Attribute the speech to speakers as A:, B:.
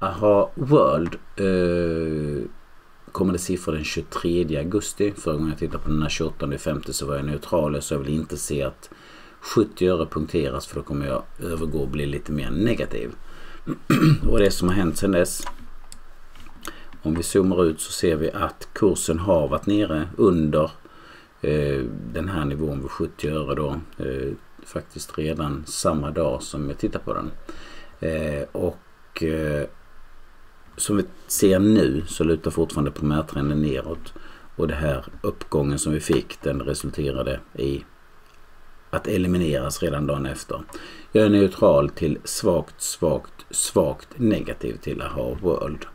A: Aha World eh, kommer det siffror den 23 augusti. Förra gången jag tittade på den här 28 femte så var jag neutral så jag vill inte se att 70 öre punkteras för då kommer jag övergå och bli lite mer negativ. och det som har hänt sedan dess. Om vi zoomar ut så ser vi att kursen har varit nere under eh, den här nivån vid 70 öre då. Eh, faktiskt redan samma dag som jag tittar på den. Eh, och eh, som vi ser nu så lutar fortfarande primärtrenden neråt. Och det här uppgången som vi fick den resulterade i att elimineras redan dagen efter. Jag är neutral till svagt, svagt, svagt negativ till AHA World.